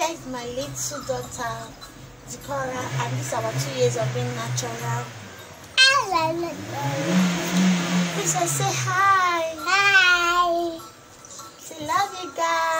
Here is my little daughter, Zikora, and this is our two years of being natural. Please I say hi. Hi. Say love you guys.